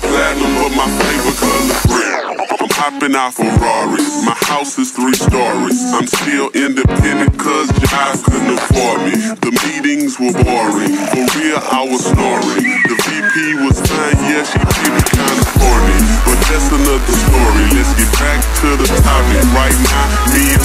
Platinum, but my favorite color red. I'm hopping out Ferraris, my house is three stories. I'm still independent cause jobs couldn't afford me. The meetings were boring, for real I was snoring. The VP was fine, yeah, she pretty kinda corny. But that's another story, let's get back to the topic. Right now, me and